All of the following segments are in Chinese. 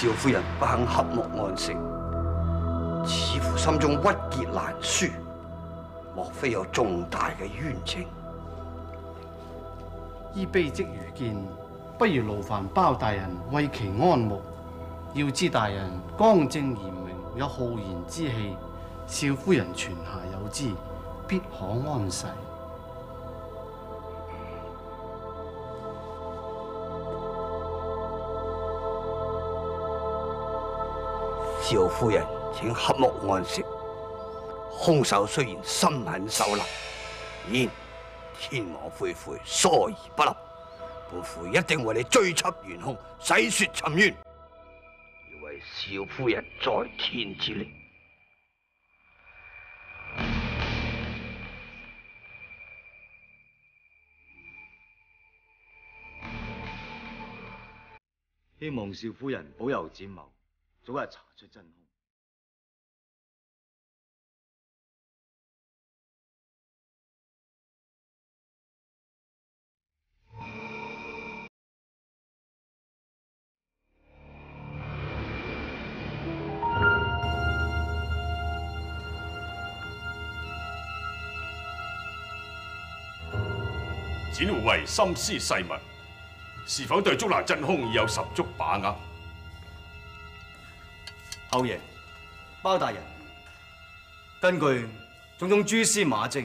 少夫人不肯合目安息，似乎心中郁结难舒，莫非有重大嘅冤情？依卑职如见，不如劳烦包大人为其安牧。要知大人刚正严明，有浩然之气，少夫人泉下有知，必可安世。少夫人請黑幕按息。兇手雖然心狠手辣，然天網恢恢，疏而不漏。本府一定為你追緝元凶，洗雪沉冤，要為少夫人在天之靈。希望少夫人保佑展謀，早日查出真兇。展護衛心思細密，是否對捉拿真兇已有十足把握？後爺，包大人，根據種種蛛絲馬跡，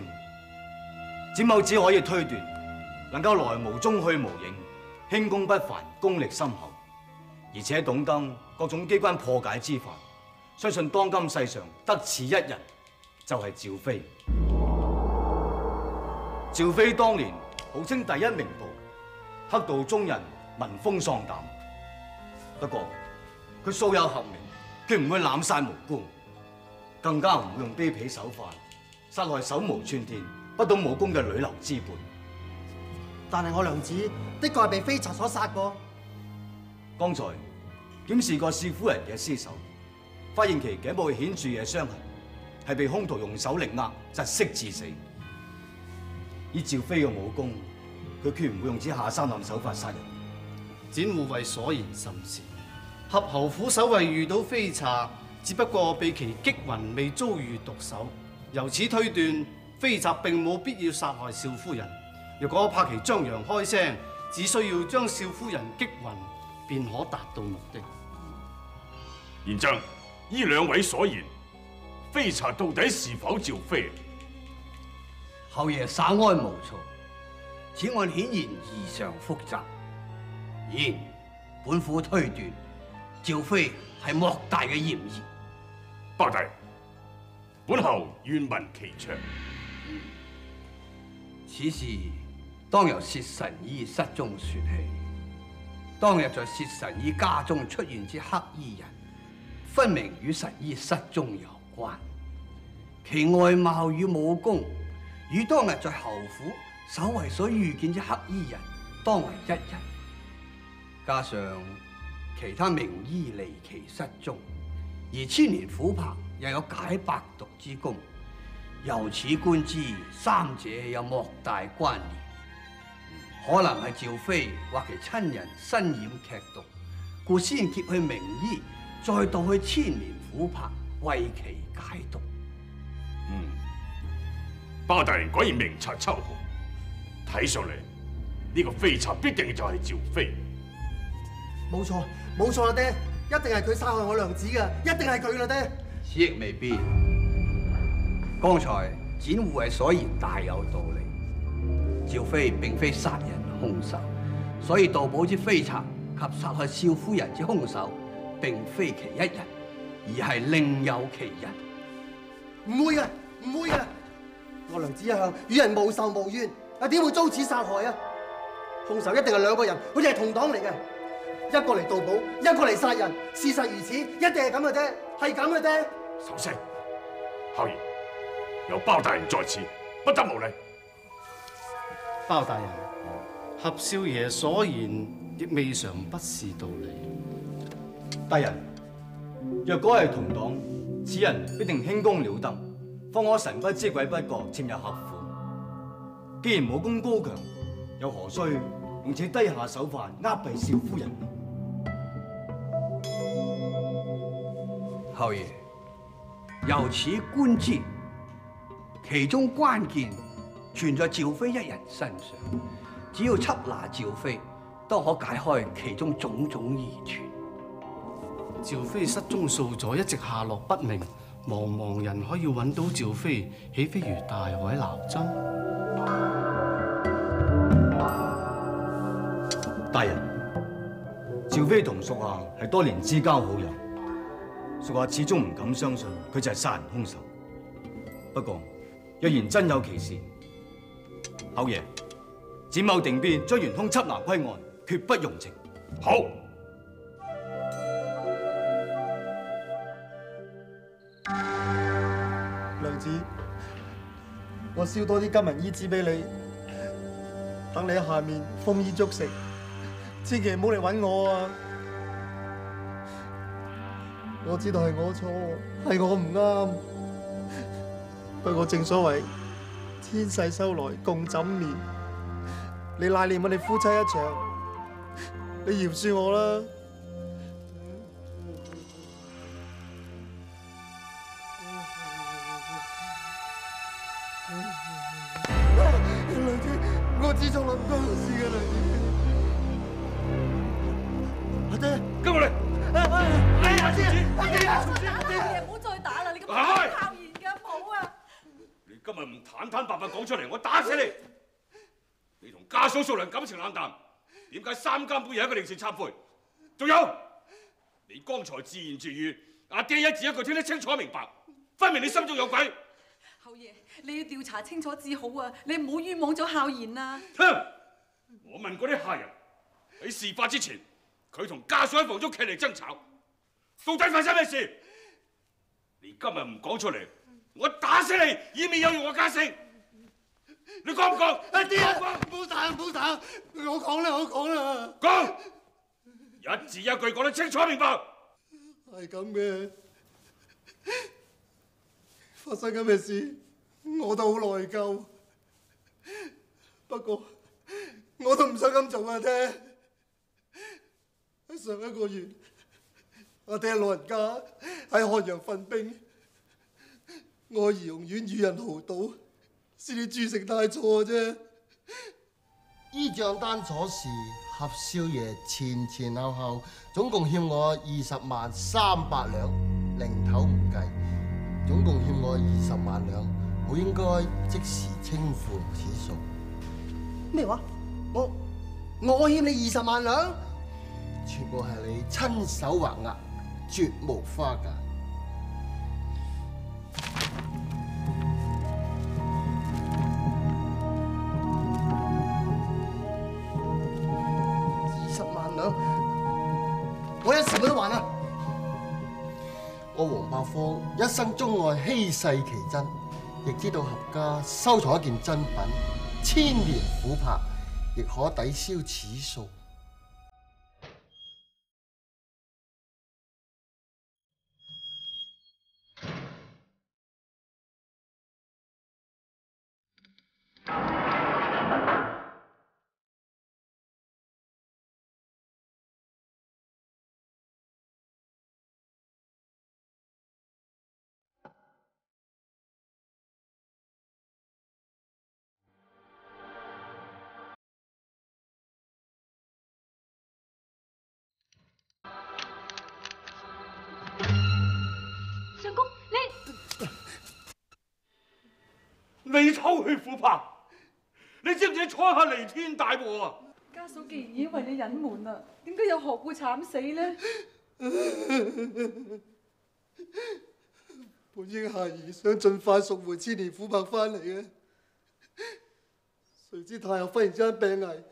展某只可以推斷，能夠來無蹤去無影，輕功不凡，功力深厚，而且懂得各種機關破解之法，相信當今世上得此一人，就係趙飛。趙飛當年號稱第一名捕，黑道中人聞風喪膽。不過佢素有俠名。決唔會濫殺無辜，更加唔會用卑鄙手法殺害手無寸鐵、不懂武功嘅女流之輩。但係我娘子的確係被飛賊所殺過。剛才檢視過少夫人嘅屍首，發現其頸部顯著嘅傷痕，係被兇徒用手力壓窒息致死。以趙飛嘅武功，佢決唔會用此下三濫手法殺人。展護衛所言甚是。合侯府守衛遇到飛賊，只不過被其擊暈，未遭遇毒手。由此推斷，飛賊並冇必要殺害少夫人。若果怕其張揚開聲，只需要將少夫人擊暈，便可達到目的。現將依兩位所言，飛賊到底是否趙飛？侯爺稍安毋躁，此案顯然異常複雜。然本府推斷。趙飛係莫大嘅嫌疑，包大人，本侯願聞其詳。此事當由薛神醫失蹤說起。當日在薛神醫家中出現之黑衣人，分明與神醫失蹤有關。其外貌與武功，與當日在侯府守衛所遇見之黑衣人，當為一人。加上。其他名醫離奇失蹤，而千年虎珀又有解百毒之功，由此觀之，三者有莫大關聯。可能係趙飛或其親人身染劇毒，故先劫去名醫，再到去千年虎珀為其解毒。嗯，包大人果然明察秋毫，睇上嚟呢個飛賊必定就係趙飛。冇錯，冇錯啦，爹，一定係佢殺害我娘子嘅，一定係佢啦，爹。此亦未必。剛才展護衛所言大有道理。趙飛並非殺人兇手，所以盜寶之飛賊及殺害少夫人之兇手，並非其一人，而係另有其人。唔會啊，唔會啊！我娘子一向與人無仇無怨，啊點會遭此殺害啊？兇手一定係兩個人，好似係同黨嚟嘅。一個嚟盜寶，一個嚟殺人。事實如此，一定係咁嘅啫，係咁嘅啫。收聲，后爺有包大人在此，不得無禮。包大人，合少爺所言亦未嘗不是道理。大人，若果係同黨，此人必定輕功了得，方可神不知鬼不覺潛入合府。既然武功高強，又何須用此低下手法呃斃少夫人？后爺，由此觀之，其中關鍵全在趙飛一人身上。只要緝拿趙飛，都可解開其中種種疑團。趙飛失蹤數載，一直下落不明，茫茫人可以揾到趙飛，豈非如大海撈針？大人，趙飛同屬下係多年之交好友，屬下始終唔敢相信佢就係殺人兇手。不過，若然真有其事，侯爺，展某定必將元兇緝拿歸案，決不容情。好，娘子，我燒多啲金銀衣紙俾你，等你喺下面丰衣足食，千祈唔好嚟揾我啊！我知道系我错，系我唔啱。不过正所谓天世修来共枕眠，你賴念我哋夫妻一场，你饶恕我啦！娘子，我知？錯啦，唔關我事嘅娘子。阿爹，跟我嚟。阿爹，阿。唔好再打啦！你咁行開樣靠言嘅唔好啊！你今日唔坦坦白白講出嚟，我打死你！你同家嫂素良感情冷淡，點解三更半夜一個凌晨懺悔？仲有，你剛才自言自語，阿爹一字一句聽得清楚明白，分明你心中有鬼。後爺，你要調查清楚至好啊！你唔好冤枉咗孝賢啊！哼！我問嗰啲下人喺事發之前，佢同家嫂喺房中劇烈爭吵，到底發生咩事？你今日唔講出嚟，我打死你，以免有辱我家聲。你講唔講？阿爹，唔好打，唔好打，我講啦，我講啦。講，一字一句講得清楚明白。係咁嘅，發生咁嘅事，我都好內疚。不過我都唔想咁做啊，爹。喺上一個月，阿爹老人家喺漢陽訓兵，我喺儀容院與人豪賭，是你鑄成大錯啫。依賬單所示，合少爺前前後後總共欠我二十萬三百兩，零頭唔計，總共欠我二十萬兩，我應該即時清付此數。咩話？我我欠你二十萬兩，全部係你親手畫押，絕無花假。二十萬兩，我一時冇得還啊！我黃伯芳一生鍾愛稀世奇珍，亦知道合家收藏一件珍品，千年琥珀，亦可抵消此數。你偷去琥珀，你知唔知闖下彌天大禍啊？家嫂既然已經為你隱瞞啦，點解又何故慘死呢？本應孩兒想盡快贖回千年琥珀翻嚟嘅，谁知太后忽然之間病危，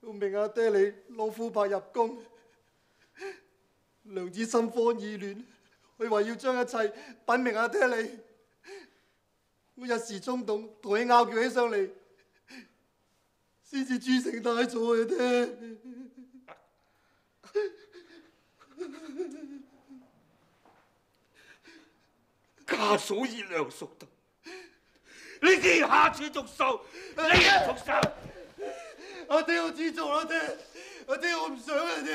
要命阿爹你攞琥珀入宮，娘子心慌意亂，佢話要將一切品明阿爹你，我一時衝動同佢拗撬起上嚟，先至鑄成大錯嘅爹。家嫂以良淑德，你竟然下此毒手，你人畜生！阿爹，我知做啦，爹，阿爹，我唔想啊，爹。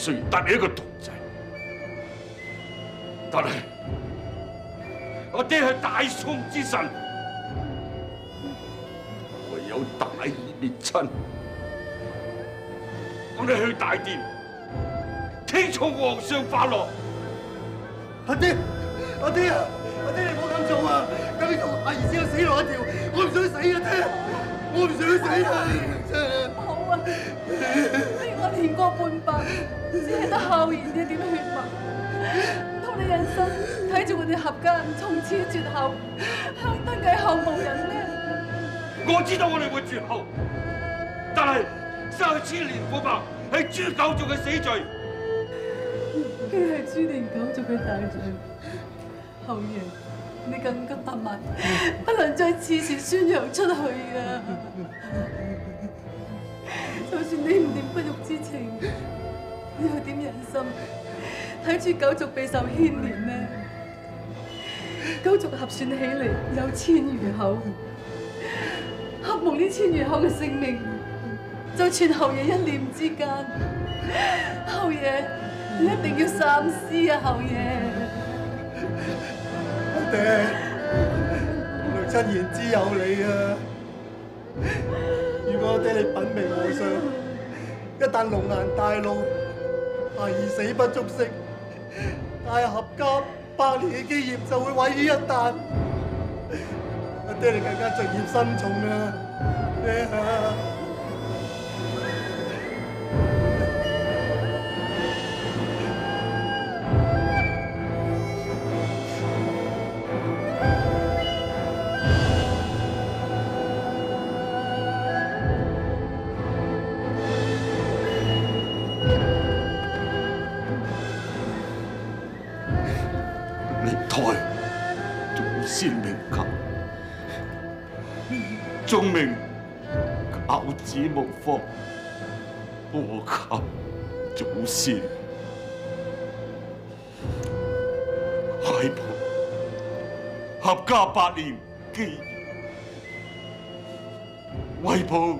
爹雖然得你一個獨仔，但係我爹係大宋之神，唯有大義滅親。我哋去大殿，聽從皇上發落。阿爹，阿爹啊，阿爹你唔好咁做啊！咁樣做阿兒只有死路一條，我唔想死啊爹，我唔想死啊！好啊，我年過半百，只係得後賢嘅點血脈，唔通你忍心睇住我哋合家人從此絕後，香燈繼後無人咩？我知道我哋會絕後，但係失去千年古伯係誅九族嘅死罪。佢係諸年九族嘅大罪，後爺，你更急不問，不能再此時宣揚出去啊！就算你唔念不育之情，你又點忍心睇住九族備受牽連呢？九族合算起嚟有千餘口，合蒙呢千餘口嘅性命，就傳後爺一念之間，後爺。你一定要三思啊，後爺！阿爹，娘親言之有理啊！如果阿爹你品明和尚，一旦龙颜大怒，孩儿死不足惜，大合家百年嘅基业就会毁于一旦。阿爹你更加罪孽深重啊！子无方，我及祖先。海婆合家百年基業，為報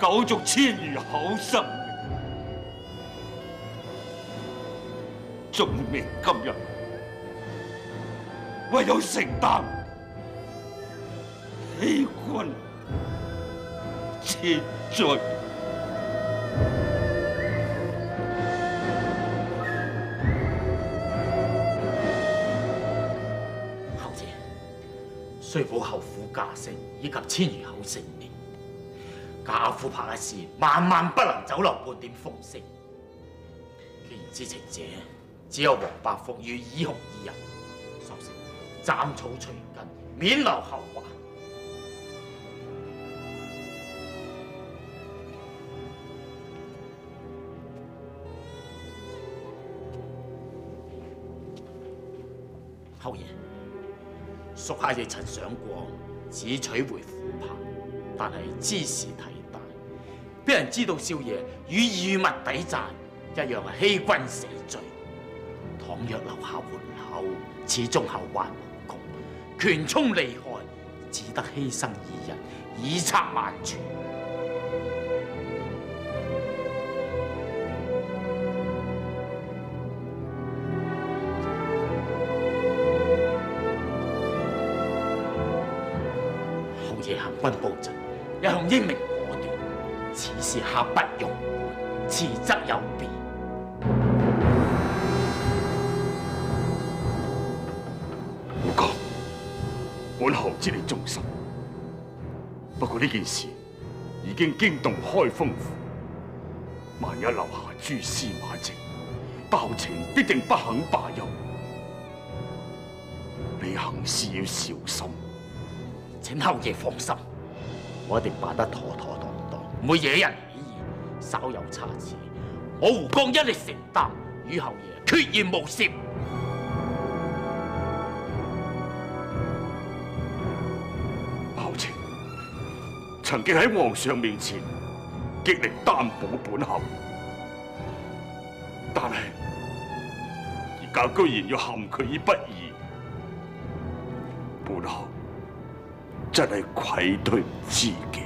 九族千余口生命。宗明今日。唯有承担欺君之罪。後爺，雖保後府家姓以及千餘口性命，家父怕嘅事萬萬不能走漏半點風聲。既然知情者只有黃伯福與以紅二人，索性斬草除根，免留後患。後爺，屬下亦曾想过只取回虎豹，但係茲事體大，俾人知道少爺與異物抵债，一樣係欺君死罪。倘若留下援口，始終後患無窮，權衝利害，只得犧牲二人，以策萬全。英明果断，此事刻不容緩，遲則有變。胡哥，本侯知你忠心，不過呢件事已經驚動開封府，萬一留下蛛絲馬跡，包拯必定不肯罷休。你行事要小心。請侯爺放心，我一定辦得妥妥当当，唔會惹人起疑。稍有差池，我胡剛一力承擔，與侯爺決然無涉。包拯曾經喺皇上面前極力擔保本侯，但係而家居然要陷佢於不義，真係愧對自己。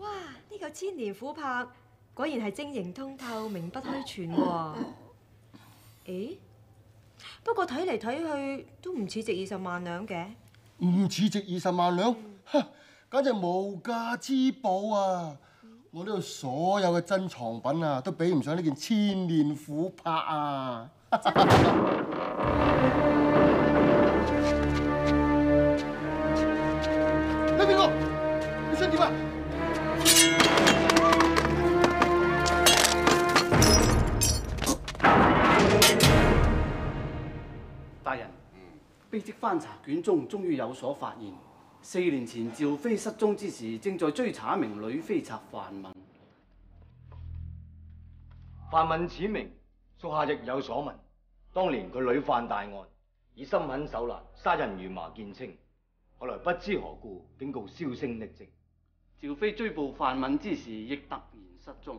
哇！呢个千年琥珀果然係晶瑩通透、名不虛傳喎。誒，不過睇嚟睇去都唔似值二十萬兩嘅。唔似值二十萬兩，哈！簡直無價之寶啊！我呢度所有嘅珍藏品啊，都比唔上呢件千年琥珀啊！秘籍翻查卷中，終於有所發現。四年前趙飛失蹤之時，正在追查一名女飛賊范敏。范敏此名，屬下亦有所聞。當年佢屢犯大案，以心狠手辣，殺人如麻見稱。後來不知何故，警告銷聲匿跡。趙飛追捕范敏之時，亦突然失蹤。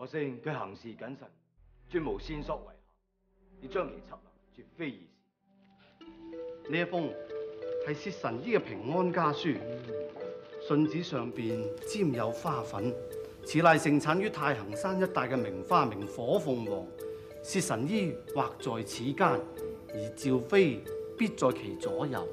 可惜佢行事谨慎，绝无线索為下，要将其緝拿，绝非易事。呢一封系薛神医嘅平安家书，信纸上边沾有花粉，此乃盛产于太行山一带嘅名花名火凤凰。薛神医或在此间，而趙飛必在其左右。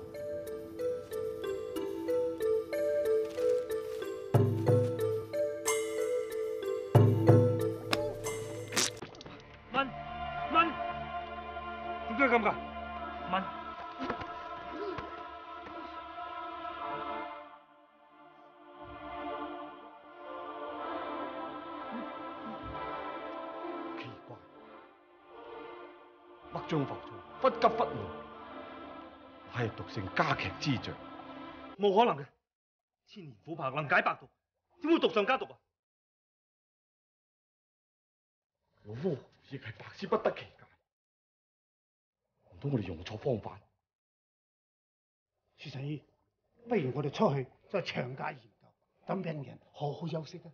劇之象。冇可能嘅，千年琥珀能解百毒，點會毒上加毒啊？老夫亦係百思不得其解，唔通我哋用錯方法？薛神醫，不如我哋出去再詳加研究，等病人好好休息啊！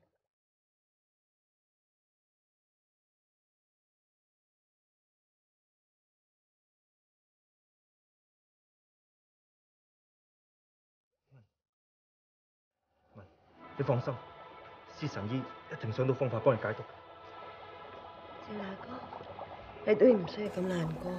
你放心，施神医一定想到方法幫你解毒。鄭大哥，你都唔需要咁難過。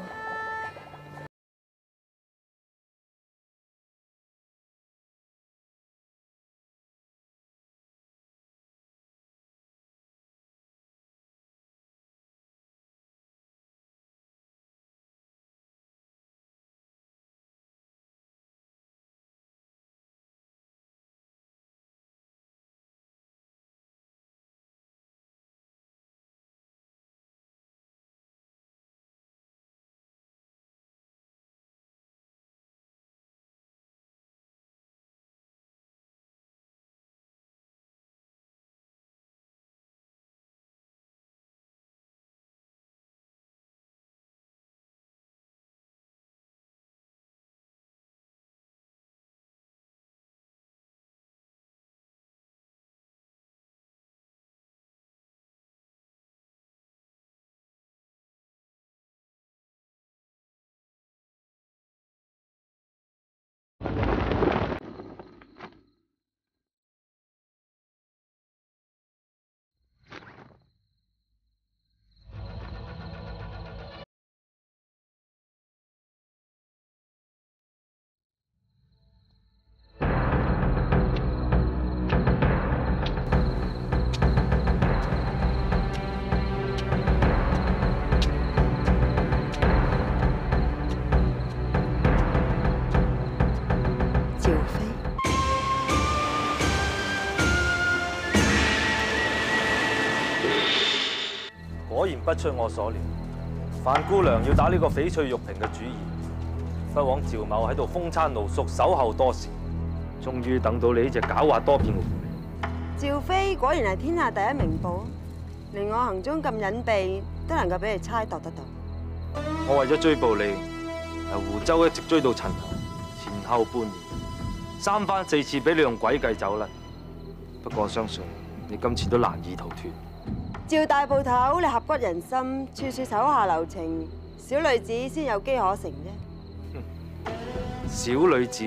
不出我所料，范姑娘要打呢個翡翠玉瓶嘅主意，不枉趙某喺度風餐露宿，守候多時，終於等到你呢只狡猾多變嘅狐狸。趙飛果然係天下第一名捕，連我行蹤咁隱蔽都能夠俾你猜度得到。我為咗追捕你，由湖州一直追到陳塘，前後半年，三番四次俾你用詭計走甩。不過我相信你今次都難以逃脱。趙大捕头，你合骨人心，處處手下留情，小女子先有機可乘啫。小女子，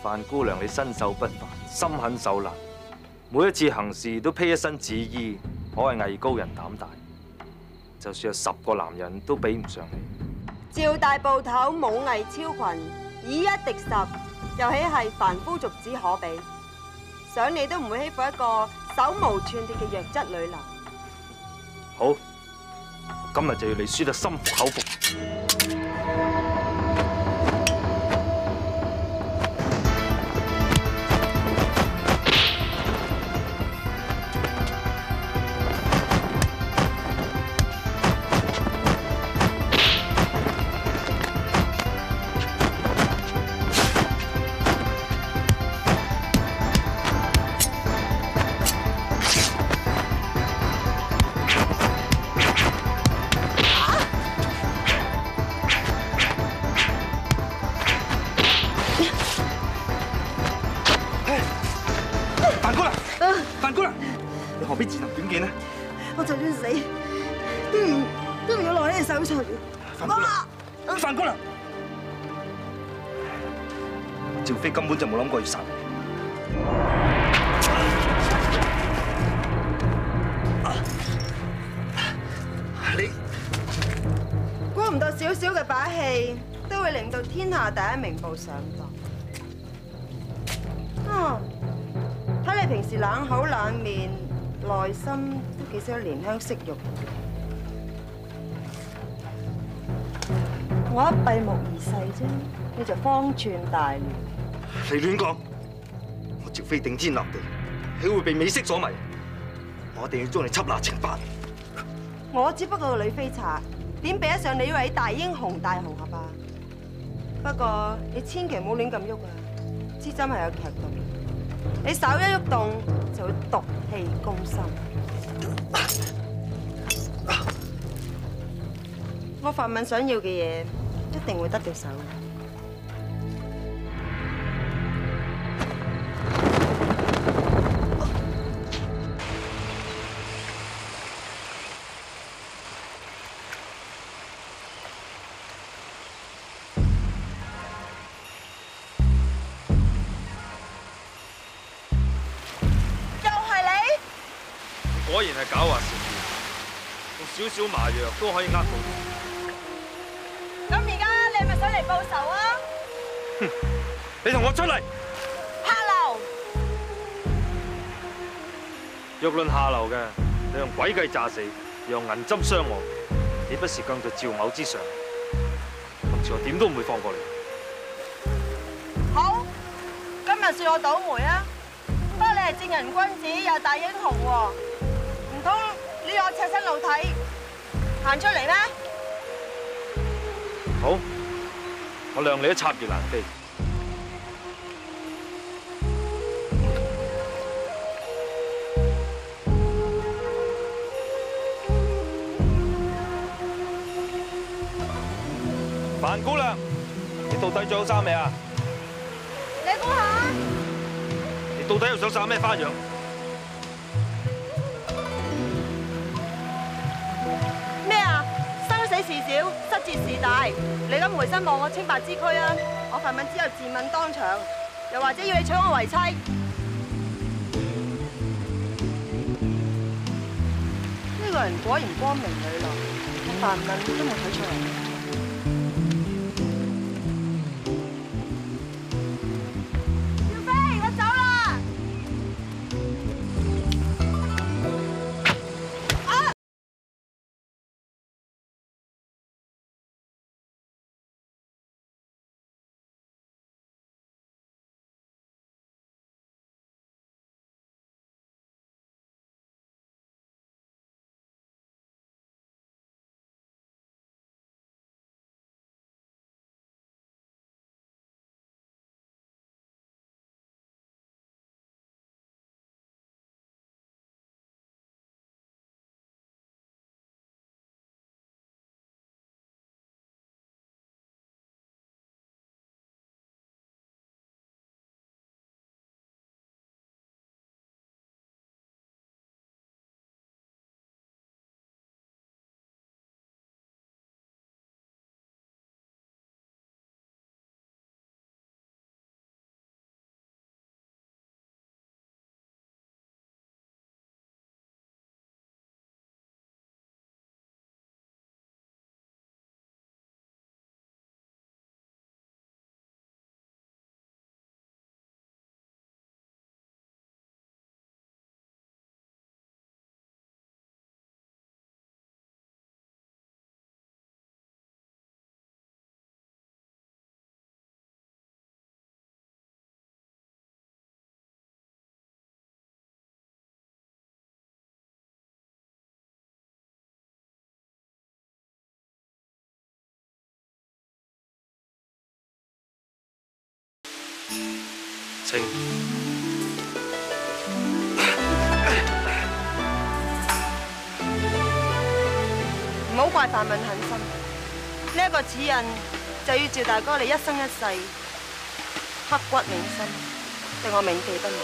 范姑娘你身手不凡，心狠手辣，每一次行事都披一身紫衣，可謂藝高人膽大。就算有十個男人都比唔上你。赵大捕頭武藝超群，以一敵十，又豈係凡夫俗子可比？想你都唔會欺負一個手无寸铁嘅弱质女流。好，今日就要你输得心服口服。內心都幾識得憐香惜玉。我一閉目而逝啫，你就方寸大亂。你亂講！我趙飛頂天立地，豈會被美色所迷？我一定要將你緝拿懲罰。我只不過個女飛賊，點比得上你位大英雄大紅俠啊？不過你千祈唔好亂咁喐啊！支針係有劇毒，你手一喐动就会毒气攻心。我發問想要嘅嘢，一定会得到手。都可以呃到你。咁而家你係咪想嚟報仇啊？你同我出嚟！下流！若論下流嘅，你用詭計詐死，用銀針傷我，你不是更在趙某之上？今次我點都唔會放過你。好，今日算我倒霉啊！不過你係正人君子又大英雄喎，唔通你要我赤身露體行出嚟咩？好，我量你一插翼難飛。范姑娘，你到底着好衫未啊？你估下，你到底又想耍咩花樣？事小，失节事大。你敢回身望我清白之躯啊！我份問之後自刎当场，又或者要你娶我为妻。呢个人果然光明磊落，我凡問都冇睇出嚟清，唔好怪范敏狠心，呢一個指引就要趙大哥你一生一世刻骨銘心，令我銘記不忘。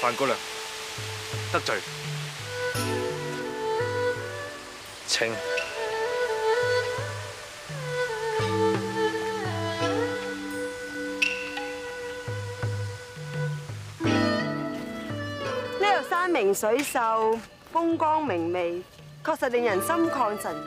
范姑娘得罪，清。山明水秀，風光明媚，確實令人心曠神怡。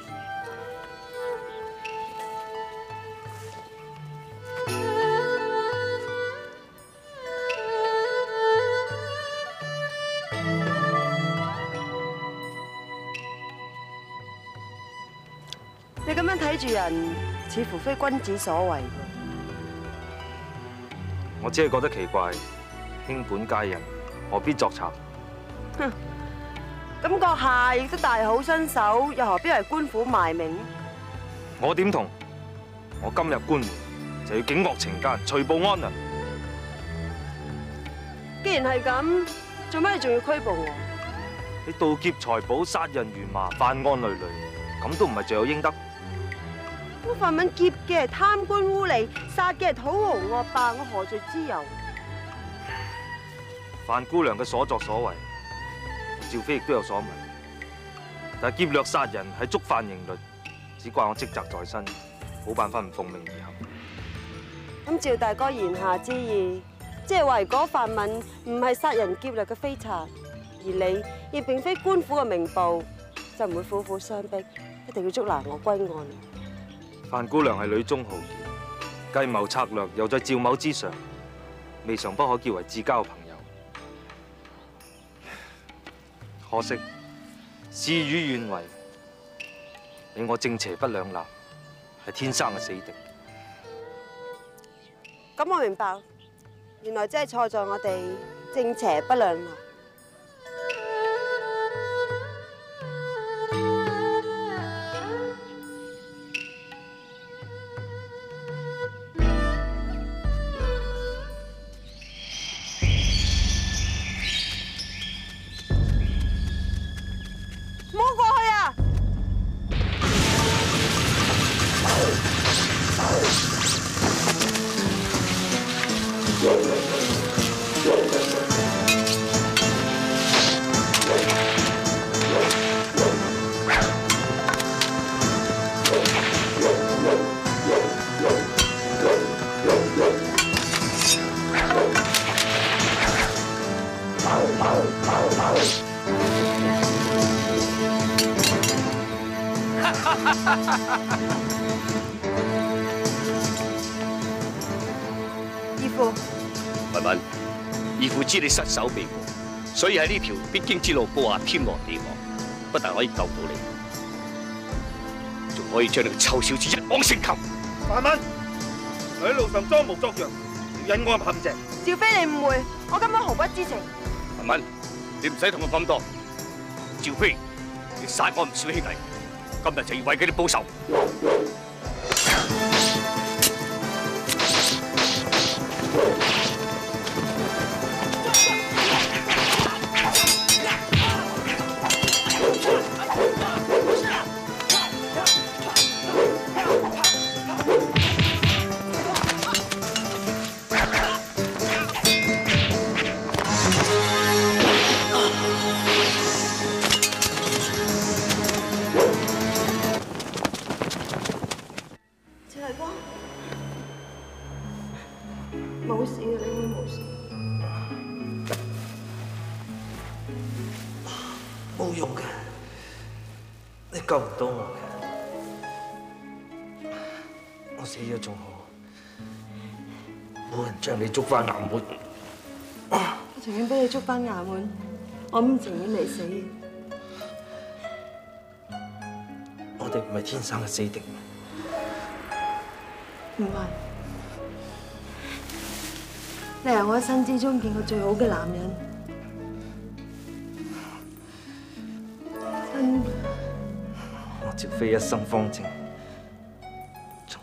你咁樣睇住人，似乎非君子所為。我只係覺得奇怪，卿本佳人何必作賊？哼，咁閣下亦都大好身手，又何必為官府賣命？我點同？我今日官門就要警惡懲奸，除暴安良。既然係咁，做咩仲要拘捕我？你盜劫財寶、殺人如麻、犯案累累，咁都唔係罪有應得。我范敏劫嘅係貪官污吏，殺嘅係土豪惡霸，我何罪之有？范姑娘嘅所作所為，趙飛亦都有所聞。但系劫掠殺人係觸犯刑律，只怪我職責在身，冇辦法唔奉命而行。咁趙大哥言下之意，即係話如果范敏唔係殺人劫掠嘅飛賊，而你亦並非官府嘅名捕，就唔會苦苦相逼，一定要捉拿我歸案。范姑娘係女中豪傑，計謀策略又在趙某之上，未嘗不可叫為至交朋可惜事与愿违，你我正邪不两立，系天生嘅死敌。咁我明白，原来真系错在我哋正邪不两立。知你失手避過，所以喺呢條必經之路布下天羅地網，不但可以救到你，仲可以將你個臭小子一網成擒。慢慢，佢喺路上裝模作樣，要引我入陷阱。趙飛你誤會，我根本毫不知情。文文，你唔使同我咁多。趙飛，你殺我唔少兄弟，今日就要為佢哋報仇。我死咗仲好，冇人將你捉翻衙門。我情願俾你捉翻衙門，我唔情願你死。我哋唔係天生嘅死敵。唔係，你係我一生之中見過最好嘅男人，真我趙飛一生方正，從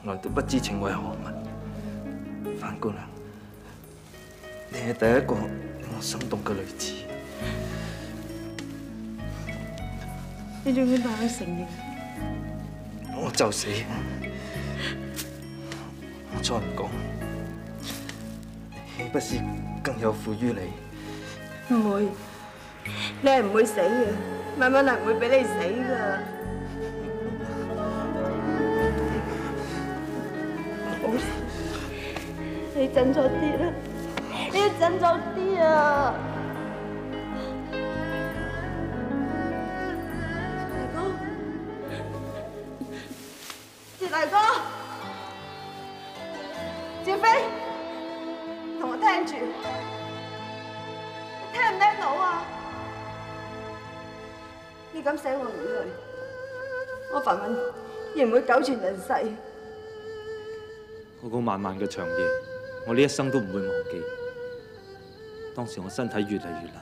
來都不知情為何物。范姑娘，你係第一個令我心動嘅女子。你仲要大我承認？我就死，我再唔講，豈不是更有負於你？唔會，你係唔會死嘅，敏敏係唔會俾你死噶。你振作啲啦，你要振作啲啊！大哥，趙飛，同我聽住，你聽唔聽到啊？你咁捨我女去，我凡敏亦唔會久存人世。嗰個漫漫嘅長夜，我呢一生都唔會忘記。當時我身體越嚟越冷，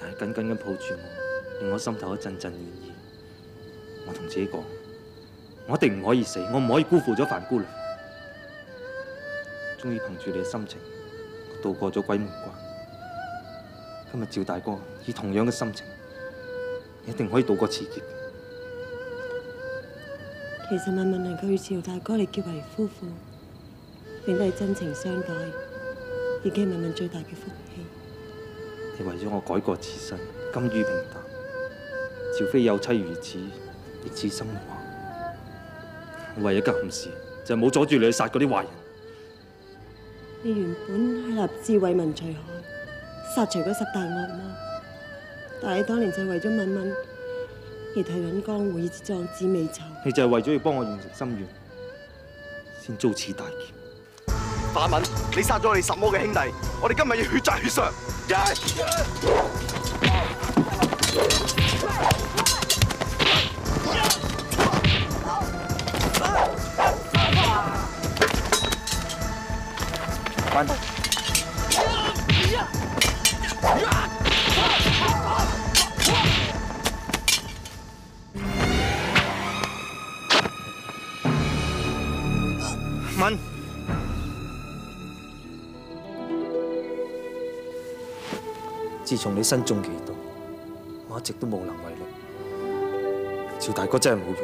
但係紧紧咁抱住我，令我心頭一陣陣暖意。我同自己講。我一定唔可以死，我唔可以辜負咗范姑娘。終於憑住你嘅心情，我渡過咗鬼門關。今日趙大哥以同樣嘅心情，一定可以渡過此劫。其實敏敏能夠與趙大哥你結為夫婦，並都係真情相待，已經係敏敏最大嘅福氣。你為咗我改過自身，甘於平淡。趙妃有妻如此，亦此心話。我唯一嘅憾事就係冇阻住你去殺嗰啲壞人。你原本係立志為民除害，殺除嗰十大惡魔，但係當年就係為咗敏敏而退隱江湖，以致壯志未酬。你就係為咗要幫我完成心愿，先遭此大劫。范敏，你殺咗我哋十魔嘅兄弟，我哋今日要血债血償。自從你身中奇毒，我一直都無能為力。趙大哥真係冇用，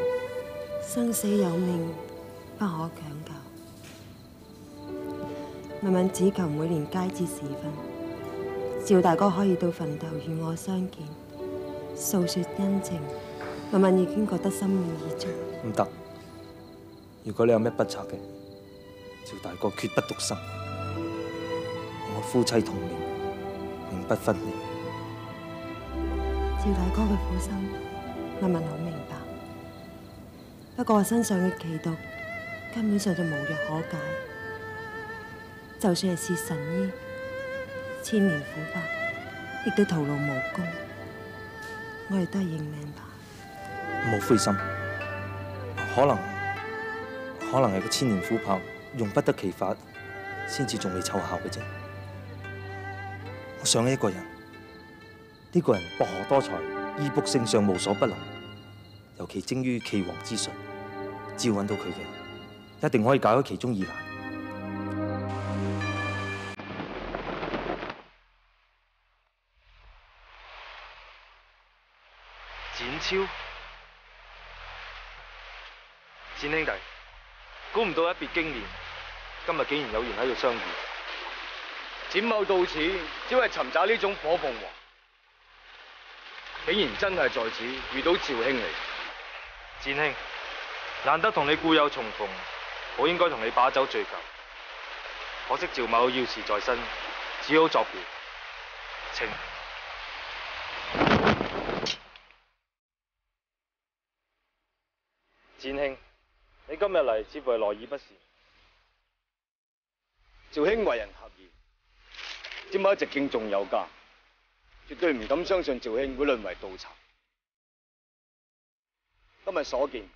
生死有命，不可強求。敏敏只求每年佳節時分，趙大哥可以到墳頭與我相見，訴說恩情。敏敏已經覺得心滿意足。唔得，如果你有咩不測嘅，趙大哥決不獨生，我夫妻同命，永不分離。趙大哥嘅苦心，慢慢好明白。不過我身上嘅奇毒根本上就無藥可解，就算係薛神醫，千年苦白，亦都徒勞無功。我哋都係認命吧。冇灰心，可能可能係個千年虎豹用不得其法，先至仲未奏效嘅啫。我想一個人，呢個人博學多才，醫卜星相無所不能，尤其精於岐黃之術。只要揾到佢嘅，一定可以解開其中疑難。展超。展兄弟，估唔到一別經年，今日竟然有緣喺度相遇。展某到此，只為尋找呢種火鳳凰，竟然真係在此遇到趙兄嚟。展兄，難得同你故友重逢，我應該同你把酒敘舊。可惜趙某要事在身，只好作別。請。展兄。你今日嚟似乎係來意不善。趙兄為人合義，展某一直敬重有加，絕對唔敢相信趙兄會淪為盜賊。今日所見，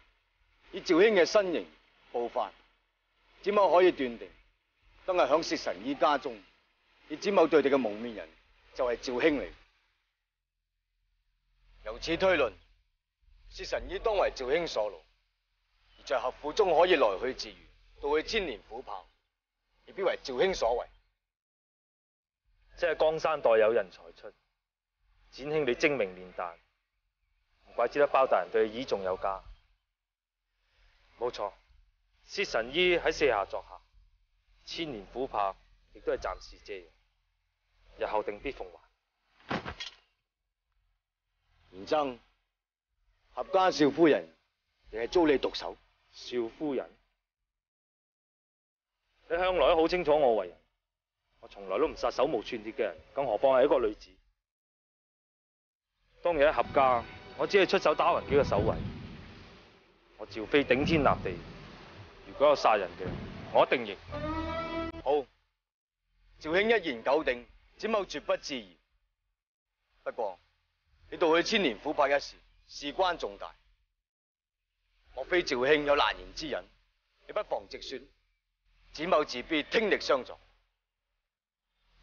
以趙兄嘅身形步法，展某可以斷定，當日響薛神醫家中，以展某對敵嘅蒙面人就係趙兄嚟。由此推論，薛神醫當為趙兄所奴。在合府中可以來去自如，到去千年虎豹，亦必為趙兄所為。即係江山代有人才出，展兄你精明練達，唔怪之得包大人對你倚重有加。冇錯，薛神醫喺四下作客，千年琥珀亦都係暫時借用，日後定必奉還。然爭合家少夫人亦係遭你毒手。少夫人，你向來都好清楚我為人，我從來都唔殺手無寸铁嘅人，更何況係一個女子。當日喺合家，我只係出手打暈幾個守衛，我趙飛頂天立地，如果有殺人嘅，我一定認。好，趙兄一言九定，展某絕不自疑。不過你到去千年琥珀一事，事關重大。莫非趙兄有難言之隱？你不妨直说，展某自必傾力相助。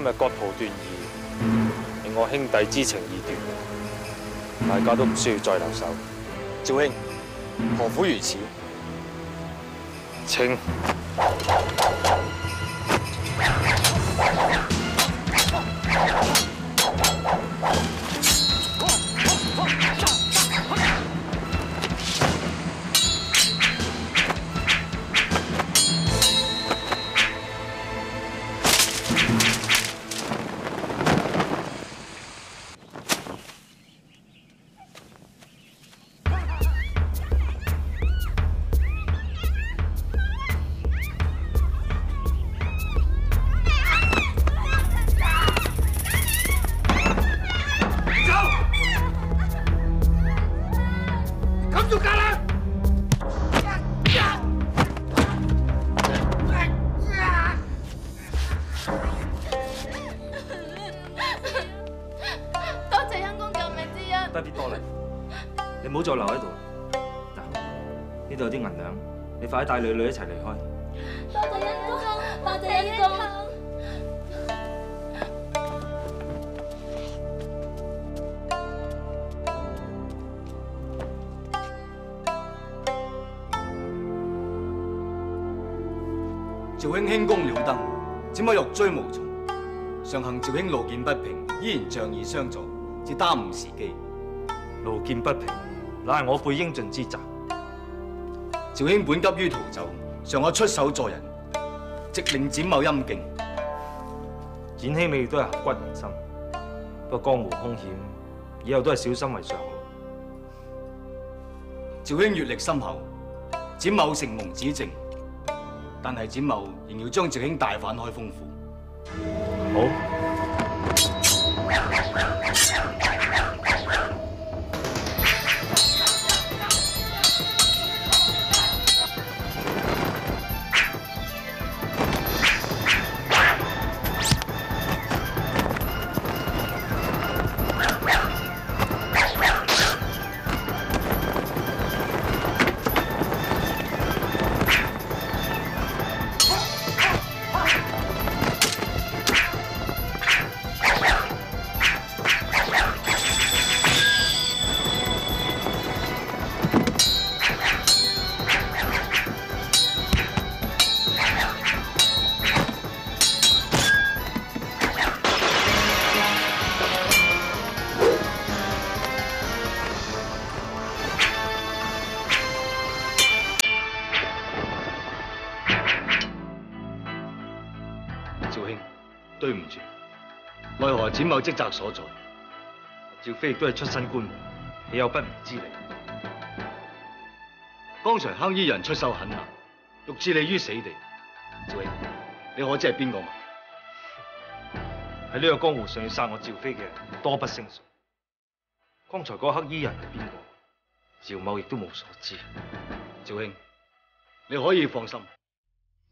今日割袍断义，令我兄弟之情已断，大家都唔需要再留守。赵兄。何苦如此？请。一齊離開！多謝恩公，多謝恩公。趙兄輕功了得，只可欲追無從。尚幸趙兄路見不平，依然仗義相助，只耽誤時機。路見不平，乃係我輩應盡之責。趙兄本急於逃走，尚可出手助人，即令展某阴敬。展兄你亦都係合骨人心，不過江湖凶險，以後都係小心為上。趙兄閱歷深厚，展某承蒙指正，但係展某仍要將趙兄大反開封府。好。展某職責所在，趙飛亦都係出身官門，豈有不明之理？剛才黑衣人出手狠辣，欲置你於死地。趙兄，你可知係邊個嘛？喺呢個江湖上要殺我趙飛嘅多不勝數。剛才嗰黑衣人係邊個？趙某亦都無所知。趙兄，你可以放心，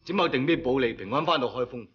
展某定必保你平安翻到開封。